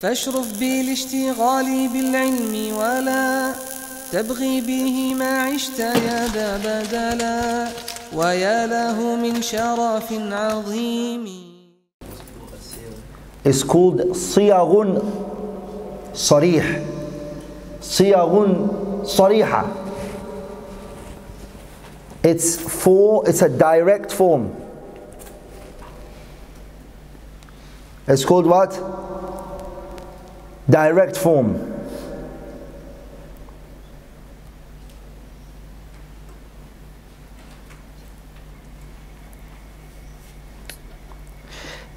فاشرف بالاشتغال بالعلم ولا تبغي به ما عشت يا ذا بدلا ويا له من شرف عظيم. Is called صيغ صريح. صيغ صريحة. It's for it's a direct form. It's called what? Direct form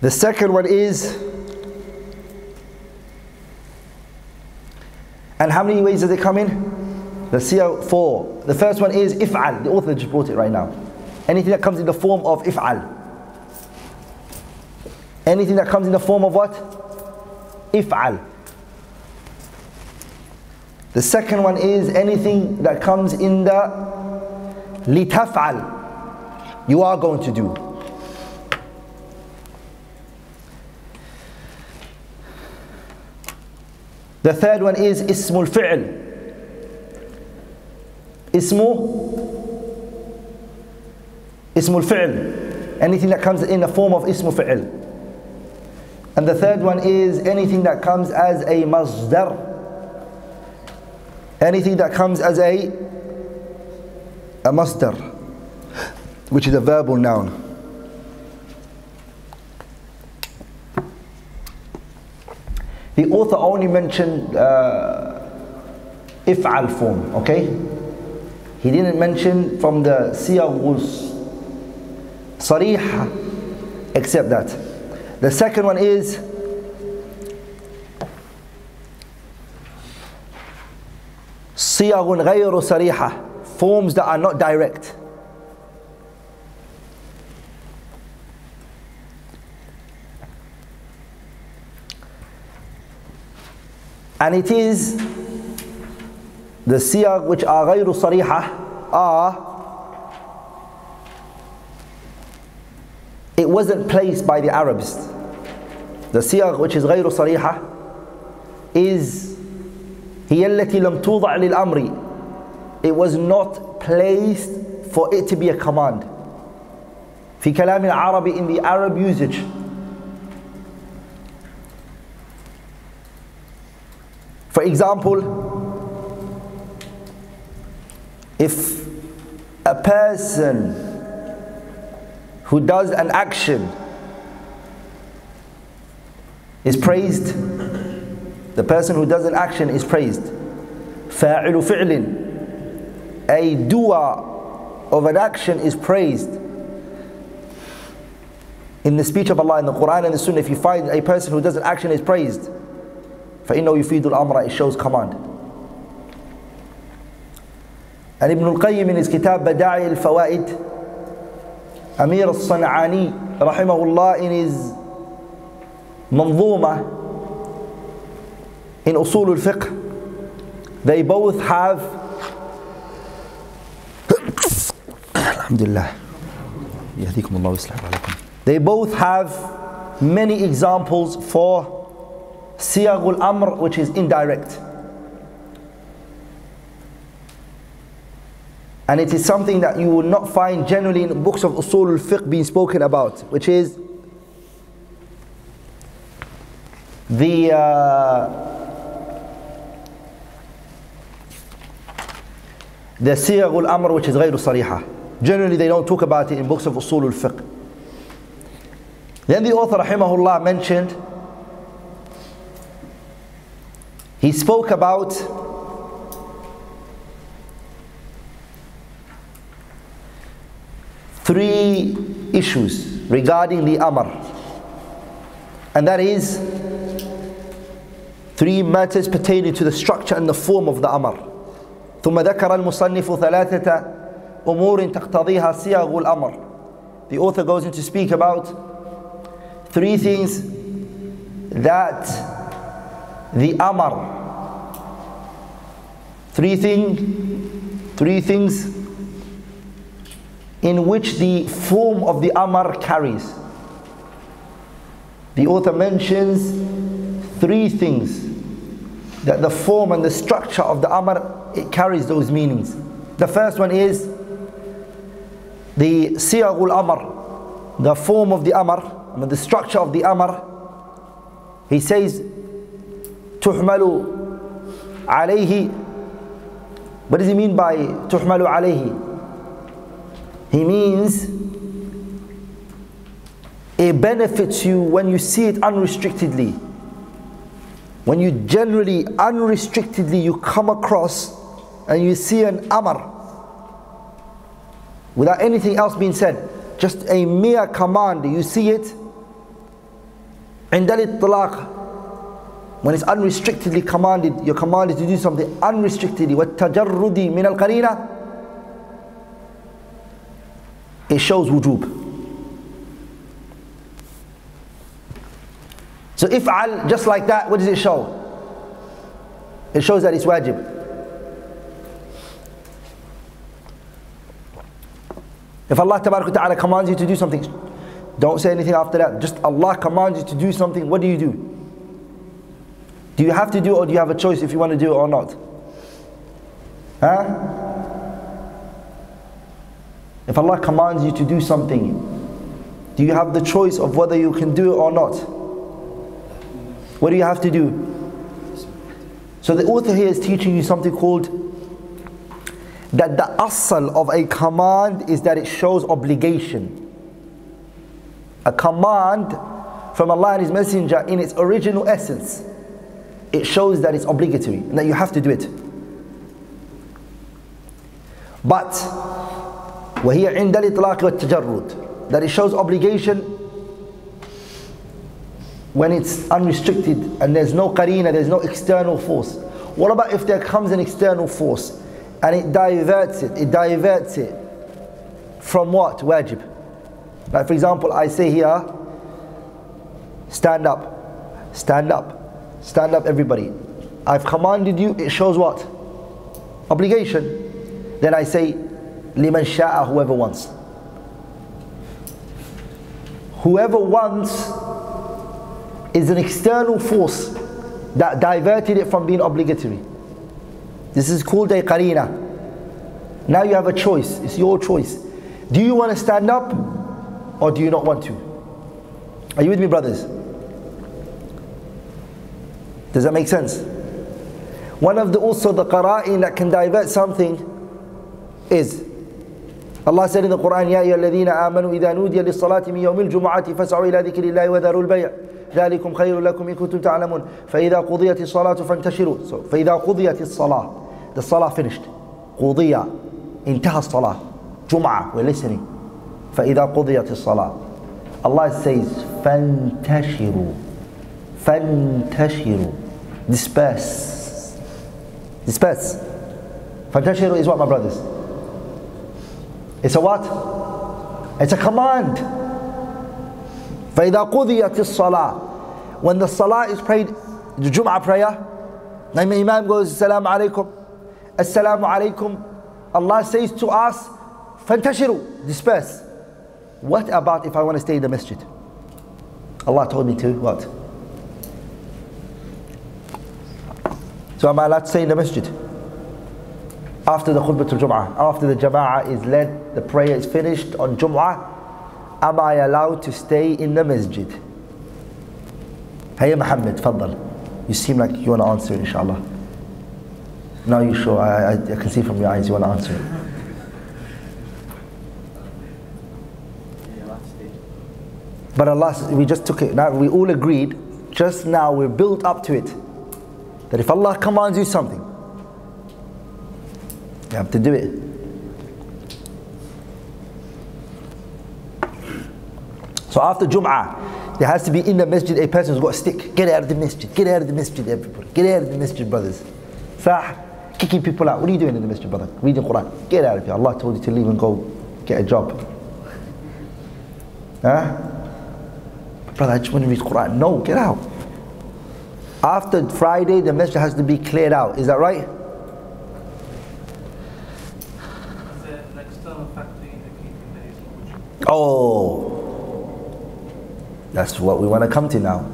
the second one is And how many ways does it come in? See how four. The first one is if'al. The author just brought it right now. Anything that comes in the form of if'al. Anything that comes in the form of what? If'al. The second one is anything that comes in the litaf'al. You are going to do. The third one is ismul fi'l. Ismu ismul fi'l. Anything that comes in the form of ismul fi'l. And the third one is anything that comes as a masdar. Anything that comes as a a masdar, which is a verbal noun. The author only mentioned uh, if'al form, okay? He didn't mention from the siyaghus sarih except that. The second one is Siyagun ghayru sariha, forms that are not direct. And it is the siyag which are ghayru sariha are it wasn't placed by the Arabs. The siyag which is ghayru sariha is هي التي لم توضع للأمر. It was not placed for it to be a command. في كلام العربي in the Arab usage. For example, if a person who does an action is praised, the person who does an action is praised. فاعل فعل a doer of an action is praised. In the speech of Allah in the Quran and the Sunnah, if you find a person who does an action is praised, فإنه يفيد الأمر it shows command and Ibn al-Qayyim in his kitab بدائع الفوائد أمير الصنعاني رحمه الله in his منظومة in أصول الفقه they both have الحمد لله يهديكم الله ويصلح عليكم they both have many examples for siyagul amr which is indirect and it is something that you will not find generally in books of usul al-fiqh being spoken about which is the uh, the siyagul amr which is غير صريحة generally they don't talk about it in books of usul al-fiqh then the author rahimahullah mentioned He spoke about three issues regarding the Amr. And that is three matters pertaining to the structure and the form of the Amr. ثم ذكر المصنف ثلاثة أمور تقتضيها صيغ الأمر. The author goes in to speak about three things that the Amr three thing three things in which the form of the Amr carries. The author mentions three things that the form and the structure of the amr it carries those meanings. The first one is the siyagul amr, the form of the amr, I mean the structure of the amr. He says, tuhmalu alayhi. What does he mean by tuhmalu alayhi? He means it benefits you when you see it unrestrictedly. When you generally, unrestrictedly, you come across and you see an amr without anything else being said, just a mere command, you see it. عند الإطلاق when it's unrestrictedly commanded, you're commanded to do something unrestrictedly والتجرد من القرينة it shows wujub. So if al just like that, what does it show? It shows that it's wajib. If Allah Ta'ala commands you to do something, don't say anything after that. Just Allah commands you to do something, what do you do? Do you have to do it or do you have a choice if you want to do it or not? Huh? If Allah commands you to do something, do you have the choice of whether you can do it or not? What do you have to do? So the author here is teaching you something called that the asal of a command is that it shows obligation. A command from Allah and His Messenger in its original essence, it shows that it's obligatory and that you have to do it. But وهي عند الإطلاق والتجرد that it shows obligation when it's unrestricted and there's no qarina, there's no external force. What about if there comes an external force and it diverts it, it diverts it from what? Wajib. Like for example, I say here, stand up, stand up, stand up everybody. I've commanded you, it shows what? Obligation. Then I say, liman sha'a, whoever wants. Whoever wants is an external force that diverted it from being obligatory. This is called a qarina. Now you have a choice. It's your choice. Do you want to stand up or do you not want to? Are you with me, brothers? Does that make sense? One of the also the qara'in that can divert something is Allah said in the Quran, يا أيها الذين آمنوا إذا نودي للصلاة من يوم الجمعة فاسعوا إلى ذكر الله وذروا البيع ذلكم خير لكم إن كنتم تعلمون. فإذا قضيت الصلاة فانتشروا. فإذا قضيت الصلاة the salah finished. قضي انتهى الصلاة. جمعة we're listening فإذا قضيت الصلاة Allah says فانتشروا. فانتشروا. Disperse. Disperse. فانتشروا is what my brothers? It's a what? It's a command. فإذا قضيت الصلاة When the salah is prayed, the Jum'ah prayer, then the Imam goes, Assalamu alaikum. Assalamu alaikum. Allah says to us, فانتشروا, disperse. What about if I want to stay in the masjid? Allah told me to, what? So am I allowed to stay in the masjid? after the khutbah to Jum'ah, after the Jama'ah is led, the prayer is finished on Jum'ah, am I allowed to stay in the masjid? Hey Muhammad, faddal. You seem like you want to answer it, inshallah. No, you sure? I, I, I can see from your eyes you want to answer. But Allah, we just took it. Now we all agreed. Just now we're built up to it. That if Allah commands you something, you have to do it. So after Jum'ah, there has to be in the masjid a person who's got a stick. Get out of the masjid. Get out of the masjid, everybody. Get out of the masjid, brothers. Sah, kicking people out. What are you doing in the masjid, brother? Reading Quran. Get out of here. Allah told you to leave and go get a job. Huh? Brother, I just want to read Quran. No, get out. After Friday, the masjid has to be cleared out. Is that right? Oh, that's what we want to come to now.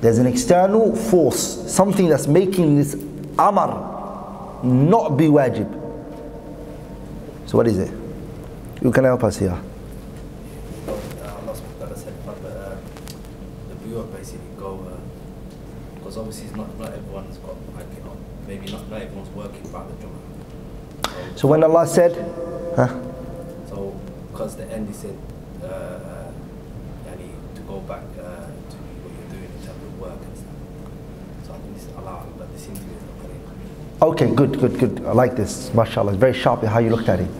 There's an external force, something that's making this amar not be wajib. So what is it? You can help us here. Allah subhanahu wa ta'ala said, but the viewer basically go, because obviously it's not, not everyone's got, like, you know, maybe not, not everyone's working about the Jummah. So when Allah said, huh? So, because the end he said, uh, uh, yani, to go back uh, to what you're doing in terms of work and stuff. So I think this is allowed, but this seems to be not correct. Okay, good, good, good. I like this. MashaAllah. It's very sharp how you looked at it.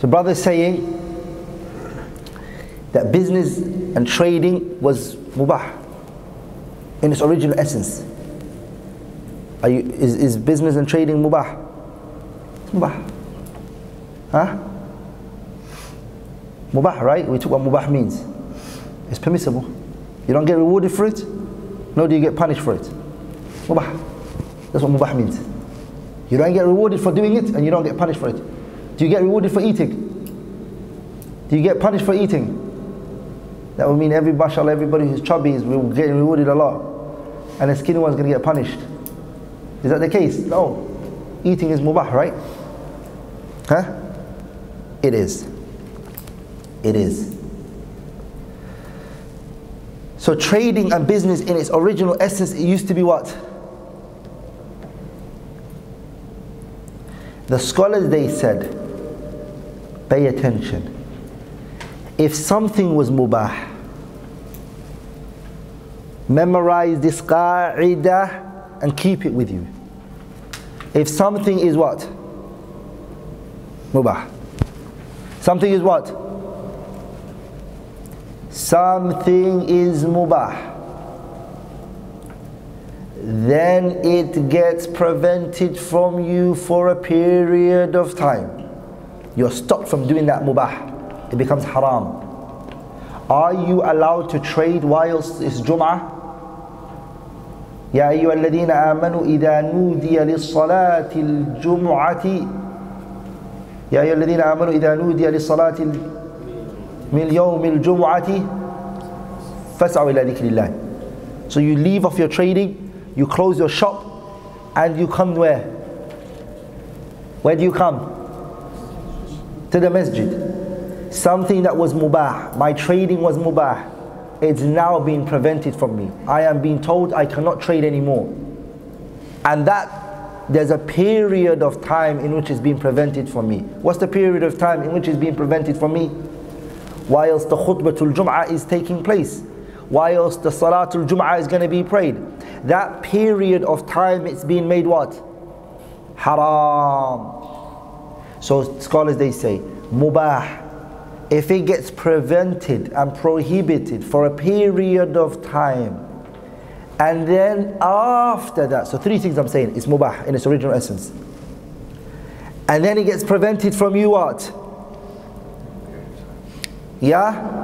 So, brother is saying that business and trading was mubah in its original essence. You, is, is business and trading mubah? It's mubah. Huh? Mubah, right? We took what mubah means. It's permissible. You don't get rewarded for it, nor do you get punished for it. Mubah. That's what mubah means. You don't get rewarded for doing it and you don't get punished for it. Do you get rewarded for eating? Do you get punished for eating? That would mean every mashallah, everybody who's chubby is getting rewarded a lot. And the skinny one's gonna get punished. Is that the case? No. Eating is mubah, right? Huh? It is. It is. So trading and business in its original essence, it used to be what? The scholars they said, pay attention. If something was mubah, memorize this qa'idah and keep it with you. If something is what? Mubah. Something is what? Something is mubah Then it gets prevented from you for a period of time. You're stopped from doing that mubah. It becomes haram. Are you allowed to trade whilst it's Jum'ah? يا أيها الذين آمنوا إذا نودي للصلاة الجمعة يا أيها الذين آمنوا إذا نودي للصلاة من يوم الجمعة فاسعوا إلى ذكر الله So you leave off your trading, you close your shop, and you come where? Where do you come? To the masjid. Something that was mubah, my trading was mubah. It's now being prevented from me. I am being told I cannot trade anymore. And that there's a period of time in which it's being prevented from me. What's the period of time in which it's being prevented from me? Whilst the khutbatul jum'ah is taking place, whilst the salatul jum'ah is going to be prayed. That period of time it's being made what? Haram. So scholars they say, mubah. If it gets prevented and prohibited for a period of time, and then after that, so three things I'm saying, it's mubah in its original essence. And then it gets prevented from you what? Yeah?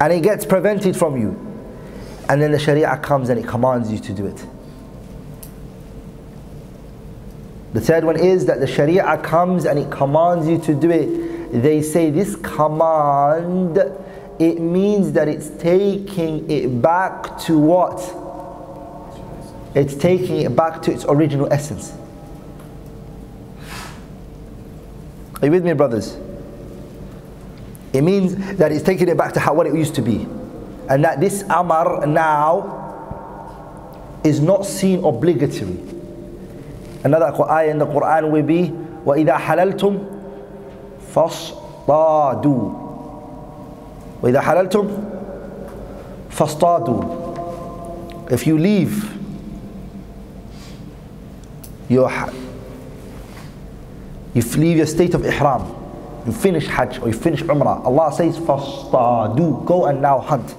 And it gets prevented from you. And then the Sharia comes and it commands you to do it. The third one is that the Sharia comes and it commands you to do it. They say this command, it means that it's taking it back to what? It's taking it back to its original essence. Are you with me, brothers? It means that it's taking it back to how what it used to be. And that this Amar now is not seen obligatory. Another ayah in the Quran will be وَإِذَا حَلَلْتُمْ فَاصْطَادُوا وَإِذَا حَلَلْتُمْ فَاصْطَادُوا If you leave your you leave your state of ihram you finish hajj or you finish umrah Allah says فَاصْطَادُوا go and now hunt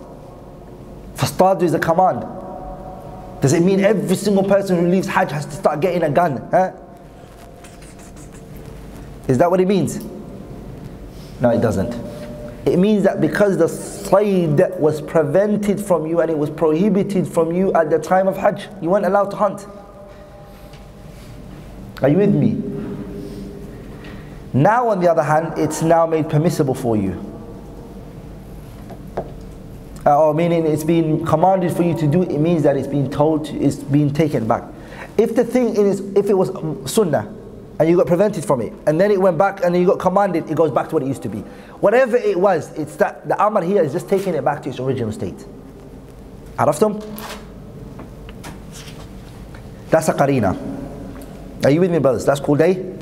Fastadu is a command. Does it mean every single person who leaves Hajj has to start getting a gun? Huh? Is that what it means? No, it doesn't. It means that because the Sayd was prevented from you and it was prohibited from you at the time of Hajj, you weren't allowed to hunt. Are you with me? Now, on the other hand, it's now made permissible for you uh, or meaning it's been commanded for you to do, it means that it's been told, to, it's been taken back. If the thing is, if it was um, sunnah, and you got prevented from it, and then it went back and then you got commanded, it goes back to what it used to be. Whatever it was, it's that the amr here is just taking it back to its original state. عرفتم? That's a qarina. Are you with me, brothers? That's called a.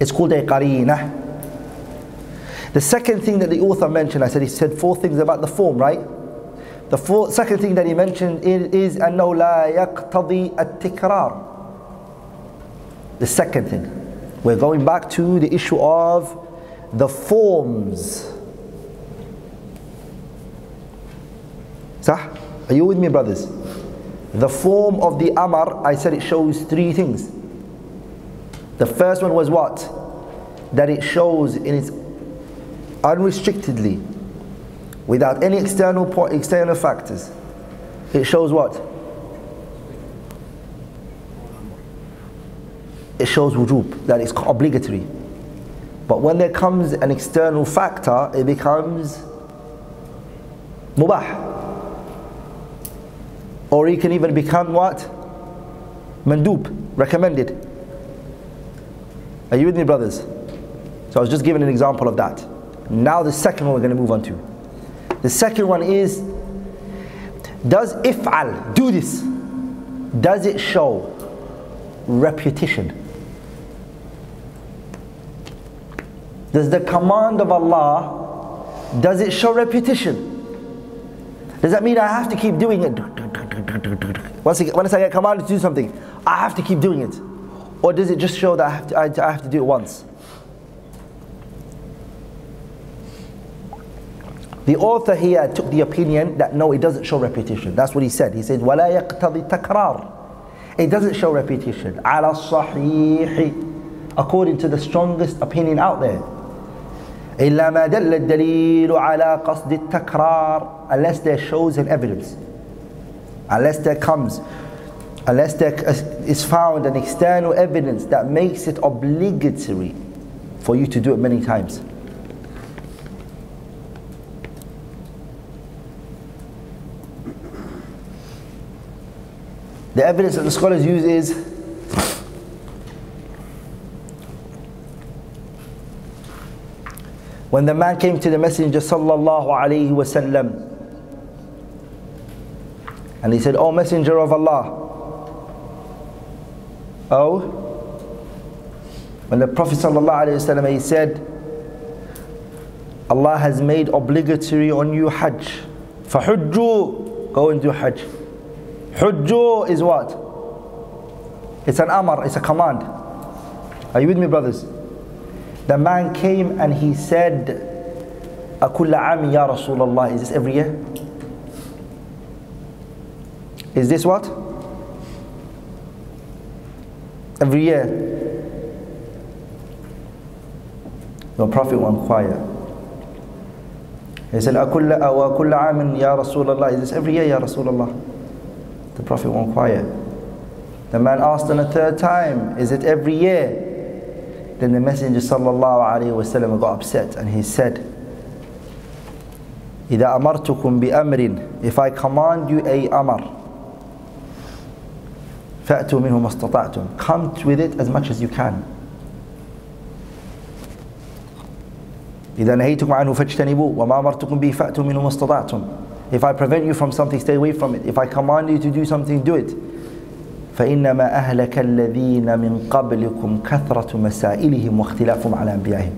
It's called a qarina. The second thing that the author mentioned, I said he said four things about the form, right? The four, second thing that he mentioned is أنه لا يقتضي التكرار. The second thing. We're going back to the issue of the forms. Sah? Are you with me, brothers? The form of the Amr, I said it shows three things. The first one was what? That it shows in its unrestrictedly, without any external external factors. It shows what? It shows wujub, that it's obligatory. But when there comes an external factor, it becomes mubah. Or it can even become what? Mandub, recommended. Are you with me, brothers? So I was just giving an example of that. Now the second one we're going to move on to. The second one is does if'al, do this, does it show repetition? Does the command of Allah, does it show repetition? Does that mean I have to keep doing it? Once I, once I get commanded to do something, I have to keep doing it? Or does it just show that I have to, I, I have to do it once? The author here took the opinion that no, it doesn't show repetition. That's what he said. He said, وَلَا يَقْتَضِي تَكْرَارٍ It doesn't show repetition. عَلَى الصَّحِيحِ According to the strongest opinion out there. إلا ما دل الدليل على قصد التكرار unless there shows an evidence unless there comes unless there is found an external evidence that makes it obligatory for you to do it many times The evidence that the scholars use is when the man came to the messenger sallallahu alaihi wasallam and he said "O messenger of allah. Oh when the prophet sallallahu alaihi wasallam he said allah has made obligatory on you hajj. Fahujju go and do hajj. Hujju is what? It's an amr, it's a command. Are you with me, brothers? The man came and he said, أكل عام يا رسول الله. Is this every year? Is this what? Every year. The Prophet went quiet. He said, أكل وكل عام يا رسول الله. Is this every year, يا رسول الله? The Prophet went quiet. The man asked on a third time, Is it every year? Then the Messenger وسلم, got upset and he said, إذا أمرتكم بأمر If I command you a amr فأتوا منه ما استطعتم Come with it as much as you can إذا نهيتكم عنه فاجتنبوه وما أمرتكم به فأتوا منه ما استطعتم if I prevent you from something, stay away from it. If I command you to do something, do it. فإنما أهلك الذين من قبلكم كثرة مسائلهم واختلافهم على أنبيائهم.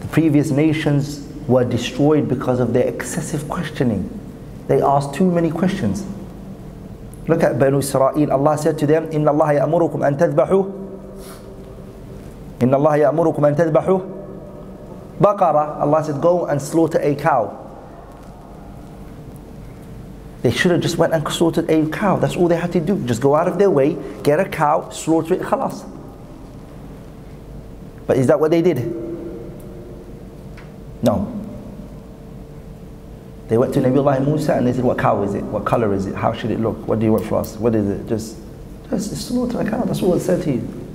The previous nations were destroyed because of their excessive questioning. They asked too many questions. Look at Banu Israel. Allah said to them, إن الله يأمركم أن تذبحوا إن الله يأمركم أن تذبحوا بقرة. Allah said, go and slaughter a cow. They should have just went and slaughtered a cow. That's all they had to do. Just go out of their way, get a cow, slaughter it, khalas. But is that what they did? No. They went to Nabiullah Musa and they said, What cow is it? What color is it? How should it look? What do you want for us? What is it? Just, just slaughter a cow. That's all it said to you.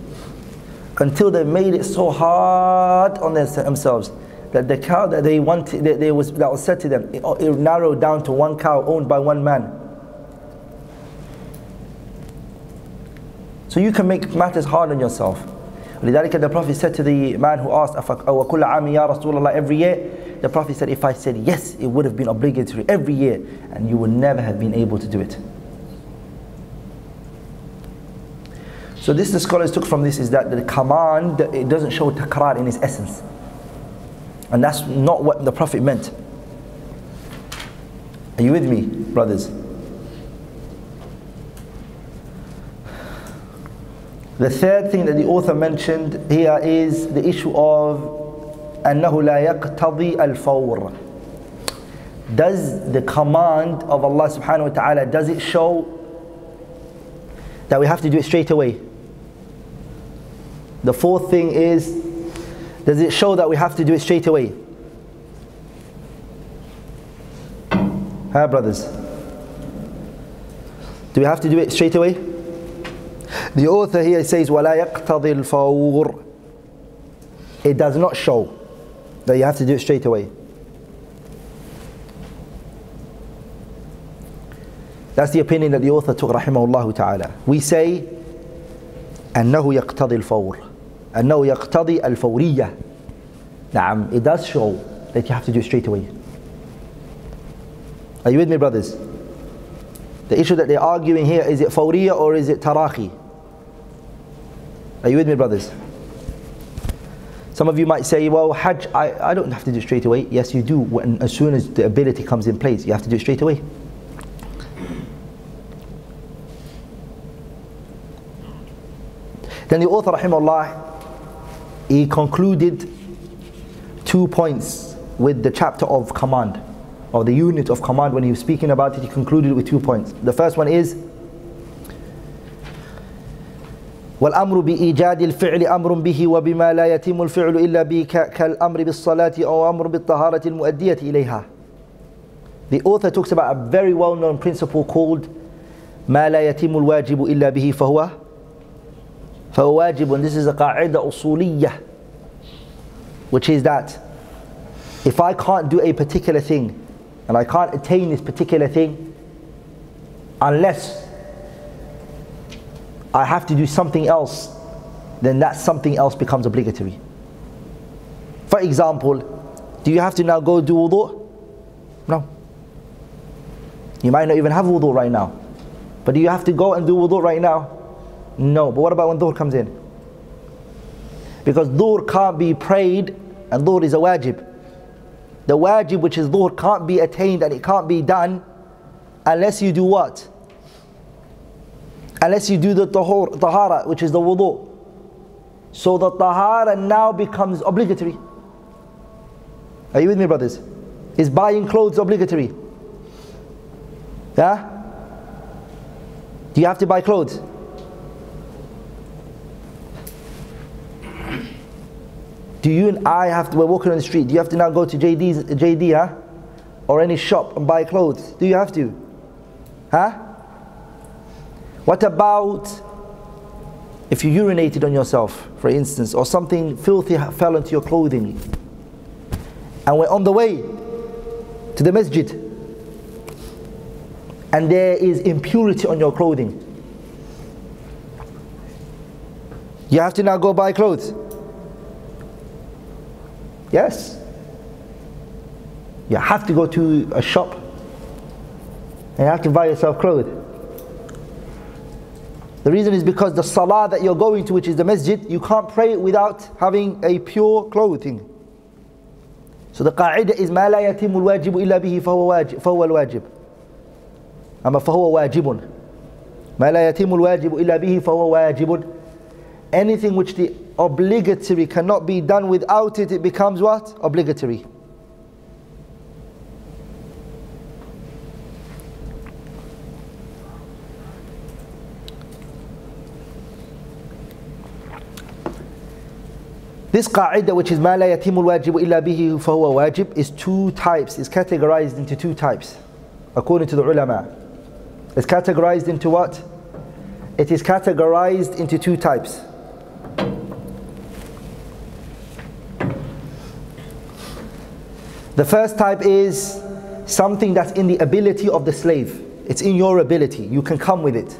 Until they made it so hard on themselves that the cow that they wanted, that, they was, that was said to them, it, it narrowed down to one cow owned by one man. So you can make matters hard on yourself. لذلك the Prophet said to the man who asked, أَوَكُلَّ عَامِ يَا رَسُولَ اللَّهِ every year, the Prophet said, if I said yes, it would have been obligatory every year, and you would never have been able to do it. So this the scholars took from this is that the command, it doesn't show takrar in its essence. And that's not what the Prophet meant. Are you with me, brothers? The third thing that the author mentioned here is the issue of أنه لا يقتضي الفور Does the command of Allah subhanahu wa ta'ala, does it show that we have to do it straight away? The fourth thing is, does it show that we have to do it straight away? Huh, brothers? Do we have to do it straight away? The author here says, وَلَا يَقْتَضِي الْفَوْرِ It does not show that you have to do it straight away. That's the opinion that the author took, rahimahullah ta'ala. We say, أنه يقتضي الفور أنه يقتضي الفورية نعم it does show that you have to do it straight away are you with me brothers the issue that they're arguing here is it fawriya or is it tarahi are you with me, brothers? Some of you might say, well, Hajj, I, I don't have to do it straight away. Yes, you do. When, as soon as the ability comes in place, you have to do it straight away. Then the author, rahimahullah, he concluded two points with the chapter of command, or the unit of command. When he was speaking about it, he concluded with two points. The first one is, والأمر بإيجاد الفعل أمر به وبما لا يتم الفعل إلا به كالأمر بالصلاة أو أمر بالطهارة المؤدية إليها The author talks about a very well-known principle called ما لا يتم الواجب إلا به فهو فهو واجب and this is a قاعدة أصولية which is that if I can't do a particular thing and I can't attain this particular thing unless I have to do something else, then that something else becomes obligatory. For example, do you have to now go do wudu? No. You might not even have wudu right now. But do you have to go and do wudu right now? No. But what about when dhuhr comes in? Because dhuhr can't be prayed and dhuhr is a wajib. The wajib which is dhuhr can't be attained and it can't be done unless you do what? unless you do the tahur, tahara, which is the wudu. So the tahara now becomes obligatory. Are you with me, brothers? Is buying clothes obligatory? Yeah? Do you have to buy clothes? Do you and I have to, we're walking on the street, do you have to now go to JD's, JD, huh? Or any shop and buy clothes? Do you have to? Huh? What about if you urinated on yourself, for instance, or something filthy fell into your clothing, and we're on the way to the masjid, and there is impurity on your clothing? You have to now go buy clothes. Yes. You have to go to a shop and you have to buy yourself clothes. The reason is because the salah that you're going to, which is the masjid, you can't pray without having a pure clothing. So the qa'idah is ما لا يتم الواجب إلا به فهو واجب فهو الواجب. أما فهو واجب. ما لا يتم الواجب إلا به فهو واجب. Anything which the obligatory cannot be done without it, it becomes what? Obligatory. This qa'idah which is ما لا يتم الواجب إلا به فهو واجب is two types, is categorized into two types according to the ulama. It's categorized into what? It is categorized into two types. The first type is something that's in the ability of the slave. It's in your ability. You can come with it.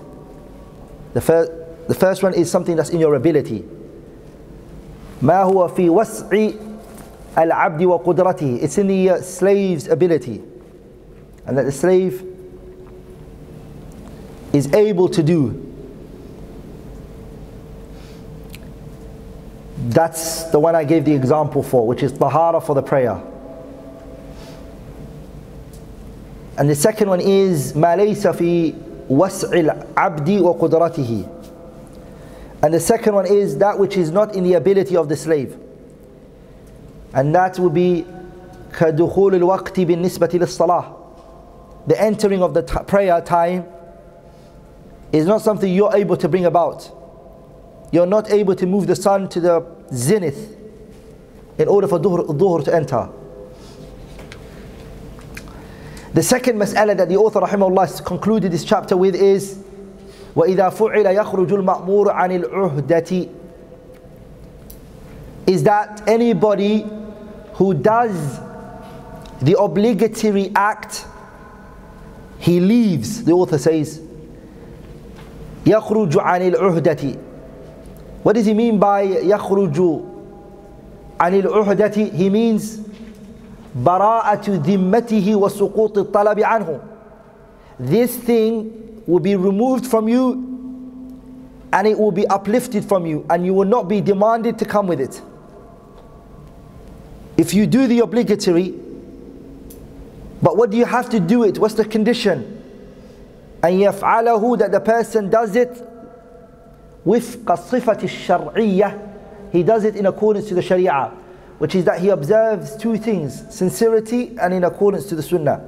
The first, the first one is something that's in your ability. ما هو في وسع العبد وقدرته. It's in the uh, slave's ability. And that the slave is able to do. That's the one I gave the example for, which is tahara for the prayer. And the second one is ما ليس في وسع العبد وقدرته. And the second one is that which is not in the ability of the slave. And that would be كدخول الوقت بالنسبة للصلاة. The entering of the t- prayer time is not something you're able to bring about. You're not able to move the sun to the zenith in order for dhuhr, dhuhr to enter. The second mas'ala that the author rahimahullah concluded this chapter with is وَإِذَا فُعِلَ يَخْرُجُ الْمَأْمُورُ عَنِ الْعُهْدَةِ Is that anybody who does the obligatory act, he leaves, the author says, يَخْرُجُ عَنِ الْعُهْدَةِ What does he mean by يَخْرُجُ عَنِ الْعُهْدَةِ He means براءة ذمته وسقوط الطلب عنه This thing will be removed from you and it will be uplifted from you and you will not be demanded to come with it. If you do the obligatory, but what do you have to do it? What's the condition? أن يفعله that the person does it وفق الصفة الشرعية he does it in accordance to the sharia which is that he observes two things sincerity and in accordance to the sunnah